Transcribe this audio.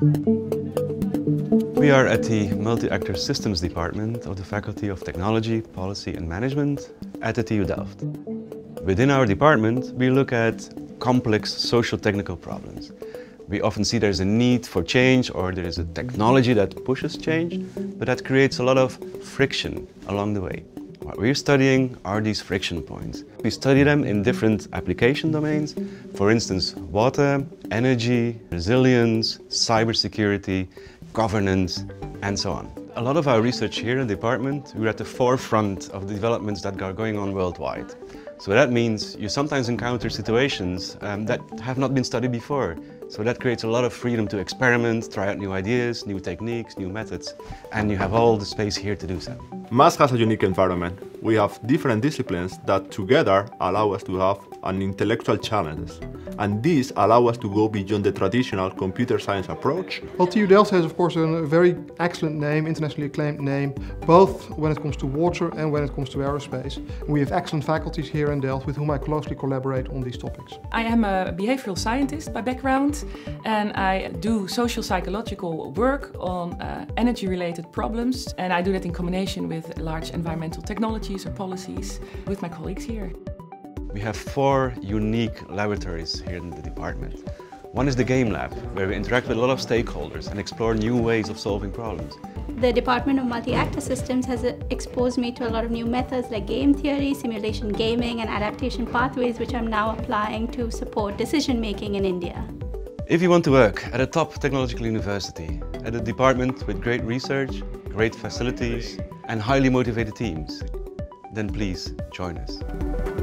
We are at the Multi-Actor Systems Department of the Faculty of Technology, Policy and Management at the TU Delft. Within our department, we look at complex social technical problems. We often see there's a need for change or there is a technology that pushes change, but that creates a lot of friction along the way. What we're studying are these friction points. We study them in different application domains, for instance, water, energy, resilience, cybersecurity, governance, and so on. A lot of our research here in the department, we're at the forefront of the developments that are going on worldwide. So that means you sometimes encounter situations um, that have not been studied before. So that creates a lot of freedom to experiment, try out new ideas, new techniques, new methods, and you have all the space here to do so. MAS has a unique environment. We have different disciplines that together allow us to have an intellectual challenge. And these allow us to go beyond the traditional computer science approach. Well, TU Delft has of course a very excellent name, internationally acclaimed name, both when it comes to water and when it comes to aerospace. And we have excellent faculties here in Delft with whom I closely collaborate on these topics. I am a behavioral scientist by background and I do social psychological work on uh, energy related problems and I do that in combination with large environmental technologies or policies with my colleagues here. We have four unique laboratories here in the department. One is the Game Lab, where we interact with a lot of stakeholders and explore new ways of solving problems. The Department of Multi-Actor Systems has exposed me to a lot of new methods like game theory, simulation gaming, and adaptation pathways, which I'm now applying to support decision making in India. If you want to work at a top technological university, at a department with great research, great facilities, and highly motivated teams, then please join us.